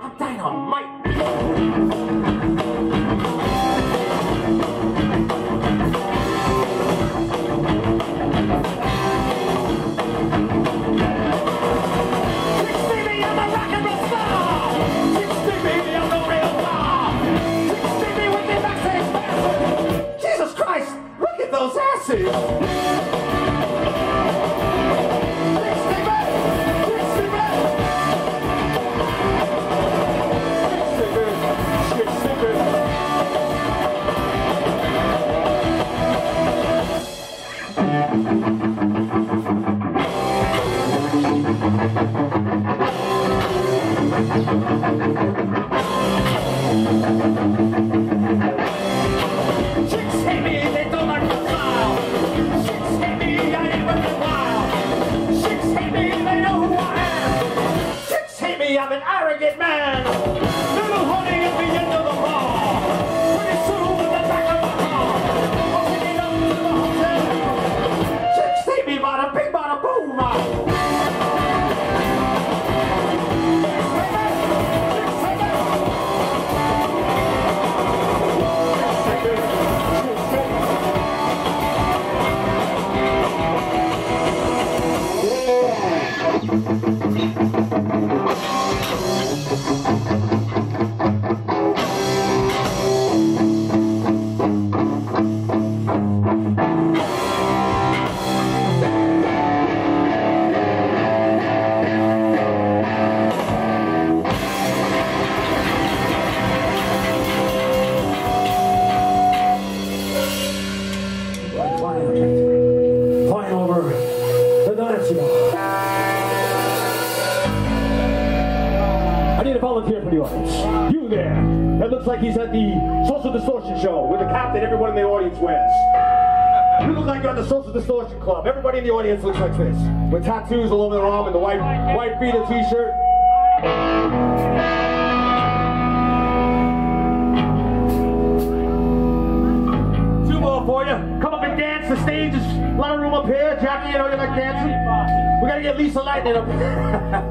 I'm dynamite. Audience wears. You look like you're at the social distortion club. Everybody in the audience looks like this. With tattoos all over their arm and the white white beater t-shirt. Two more for you. Come up and dance. The stage is a lot of room up here. Jackie, you know you like dancing? We gotta get Lisa Lightning up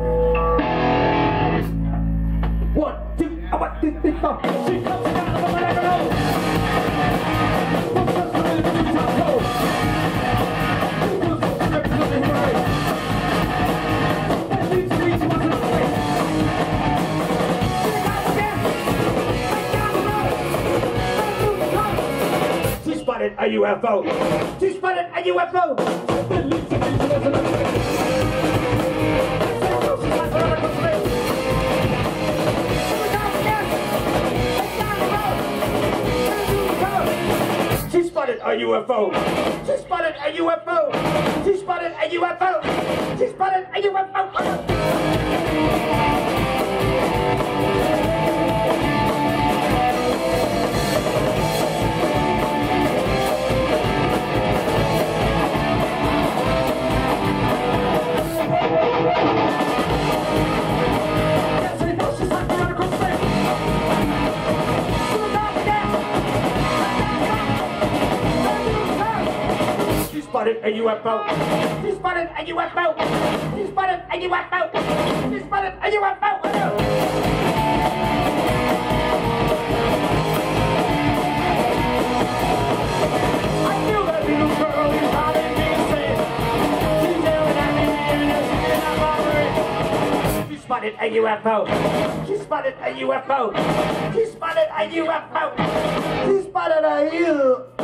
spotted a UFO. She spotted a UFO. spotted a UFO. She spotted a UFO. She spotted a UFO. She spotted a UFO. spotted a UFO. He spotted a UFO. He spotted a UFO. He spotted a UFO. I that little girl spotted a UFO. He spotted a UFO. He spotted a UFO. He spotted a UFO.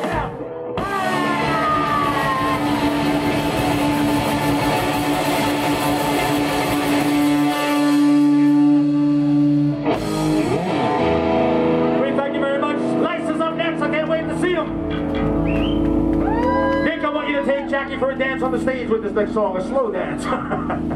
for a dance on the stage with this next song, a slow dance.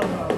Bravo.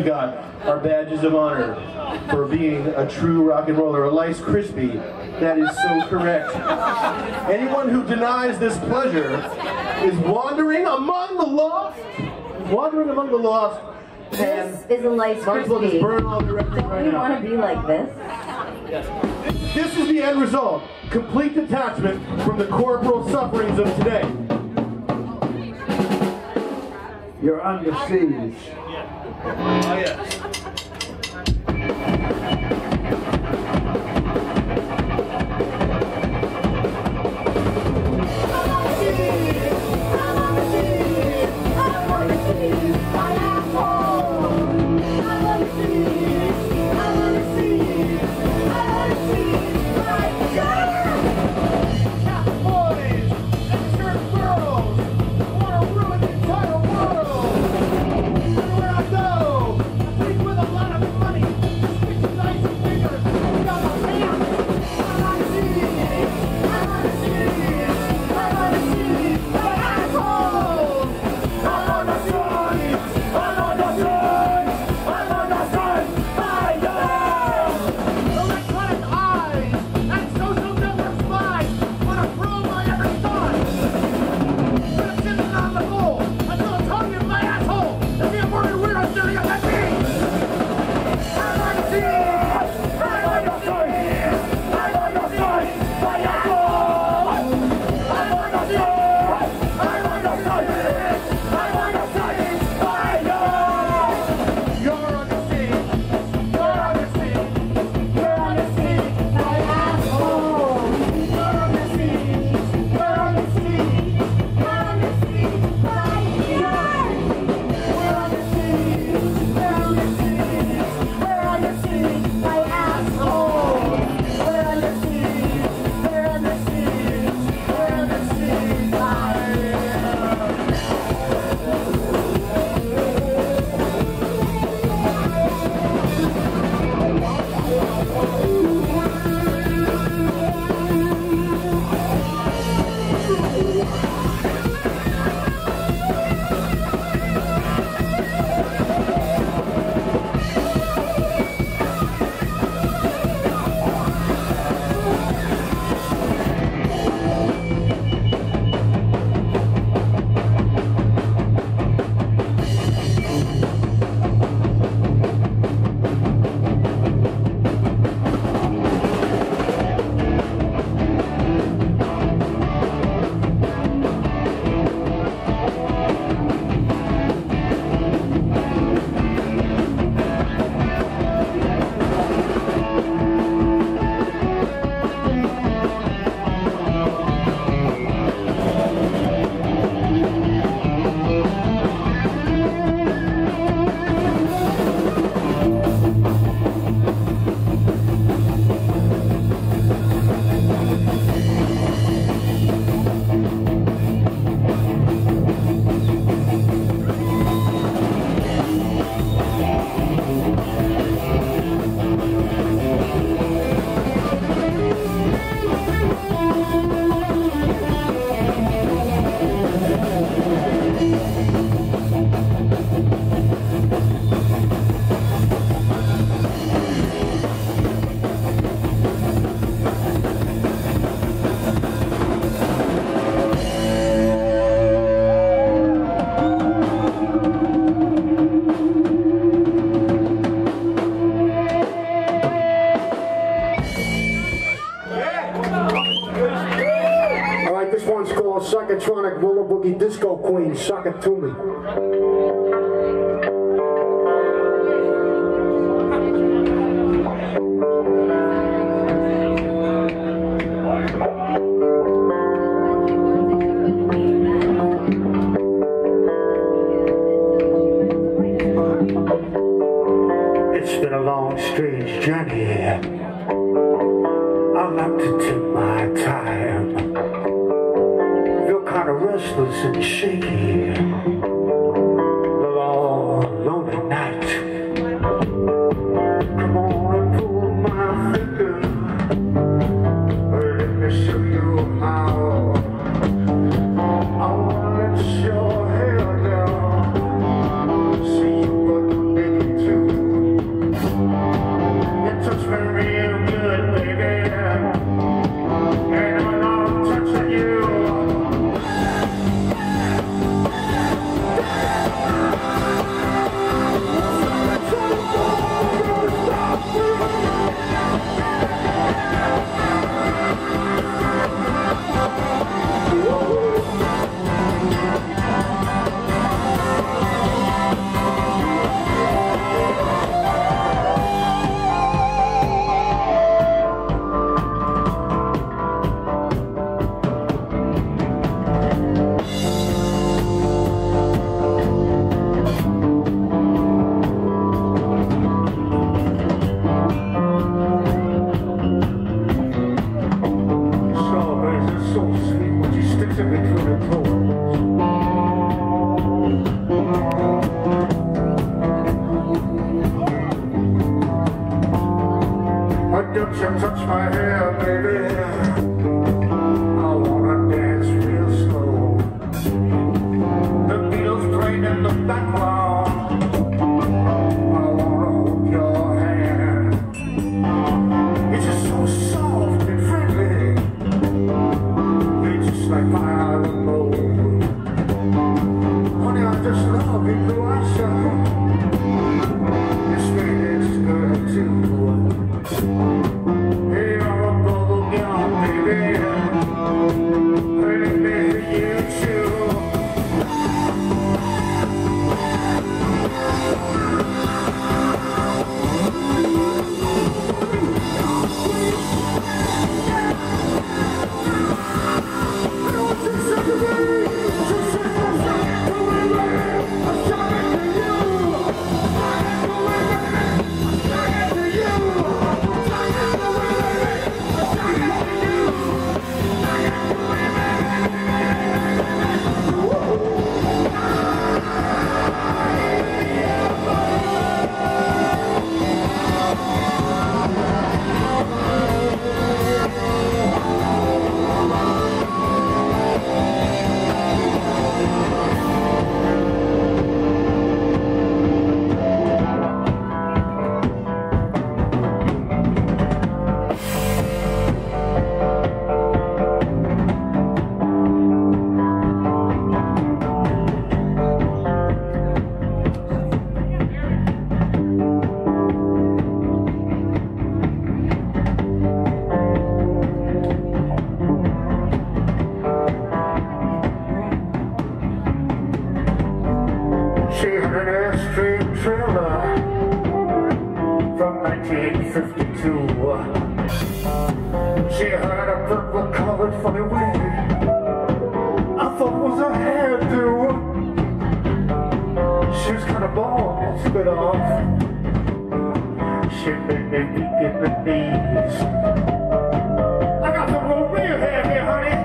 you got our badges of honor for being a true rock and roller. Elice Crispy, that is so correct. Anyone who denies this pleasure is wandering among the lost. Wandering among the lost. This is Elice Crispy. Well just burn all the right want to be like this? This is the end result. Complete detachment from the corporal sufferings of today. You're under siege. Oh, yeah. suck it to Kind of bald and spit off. Me weak in the knees. I got some real real here, honey.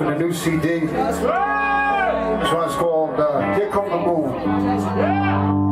From the new CD. This one's called uh, Here Come the Moon. Thank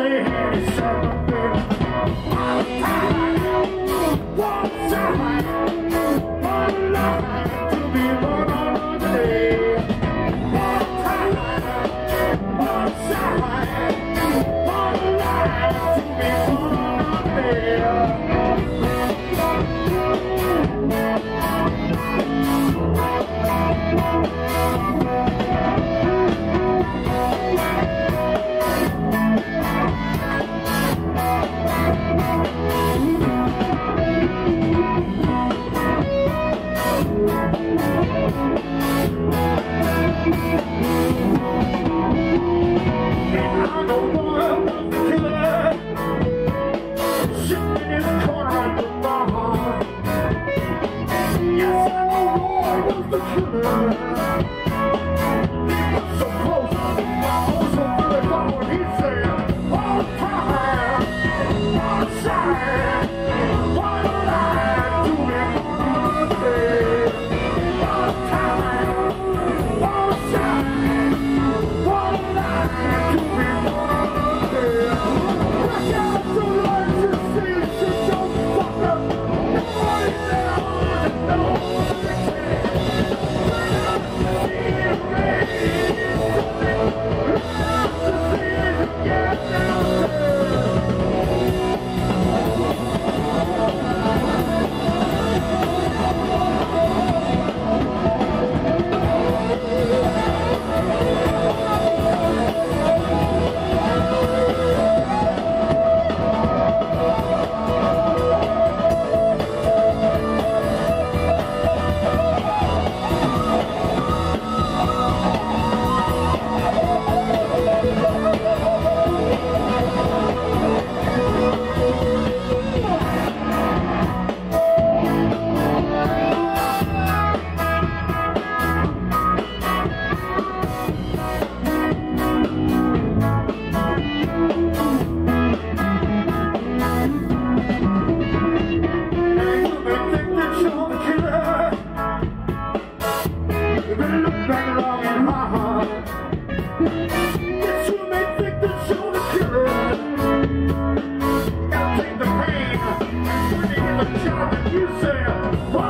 say he said One So One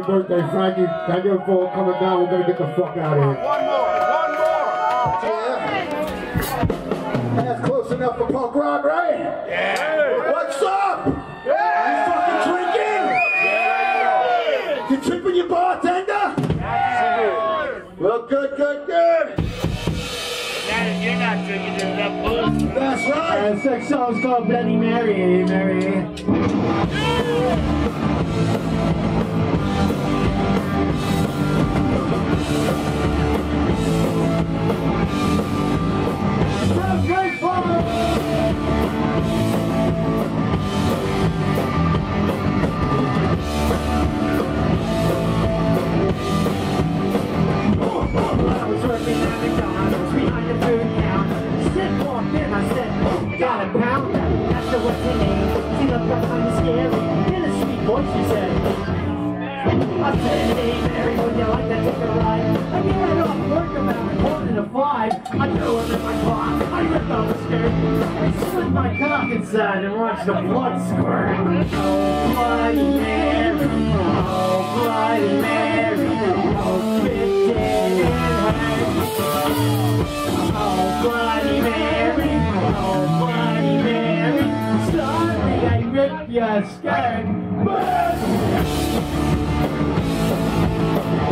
Happy birthday, Frankie. Thank you for coming down. We're gonna get the fuck out of here. One more, one more. Yeah. That's close enough for punk rock, right? Yeah. What's up? Yeah. You fucking drinking? Yeah. You tripping your bartender? Yeah. Well, good, good, good. You're not drinking enough booze. That's right. The sex song's called Bloody Mary, Mary. Sounds got a pound. Her what's her name. She looked kind of. In a sweet voice, she said, I said, hey Mary, you like take a ride? I get off work about five. I her in my I off skirt. I my cock inside and watched the blood squirt. Oh, Bloody Mary, oh, Bloody Mary, oh, spit it Oh, Bloody Mary, oh, Bloody Mary, sorry I ripped your skirt.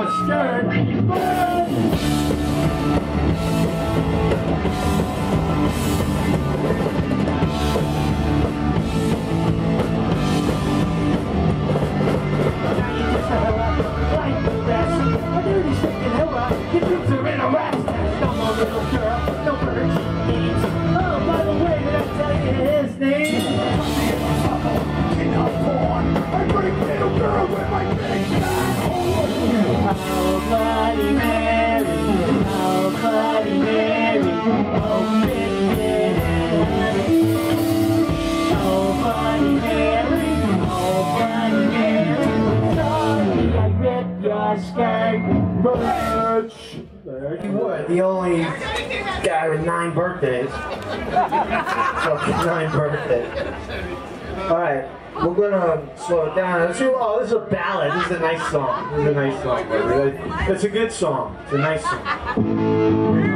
Mustard. Nine perfect. All right, we're gonna slow it down. Let's see. Oh, this is a ballad. This is a nice song. This is a nice song. It's a good song. It's a nice song.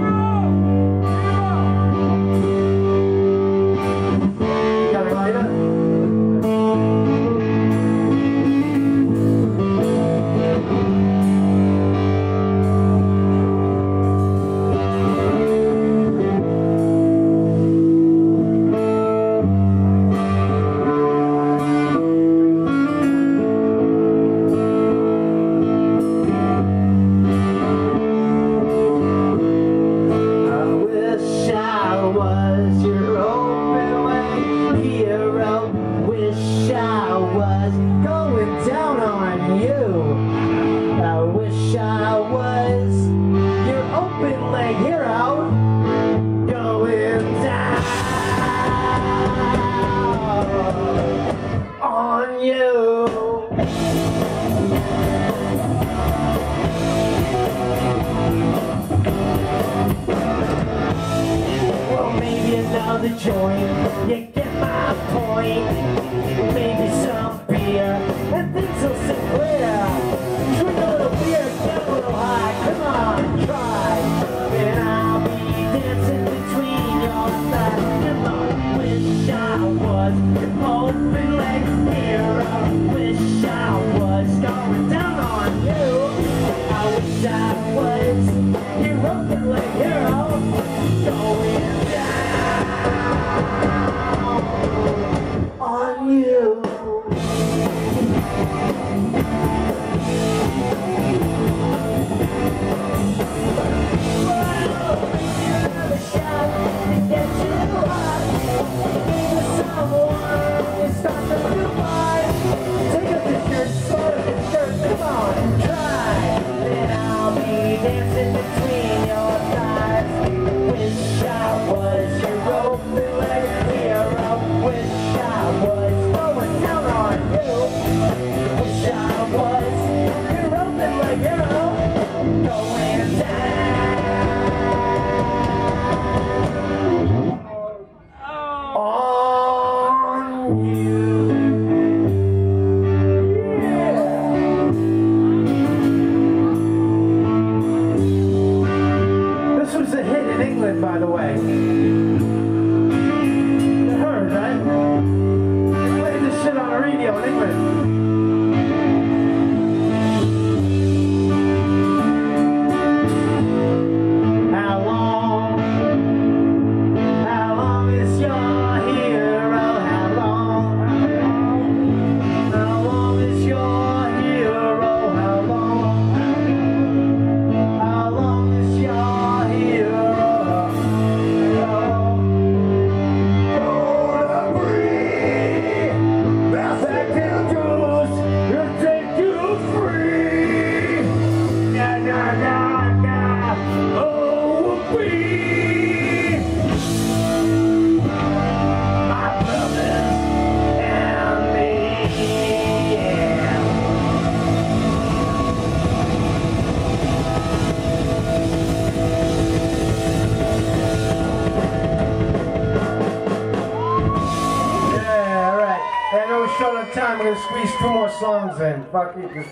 This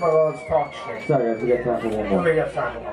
my. Sorry, I forgot to have one more. We time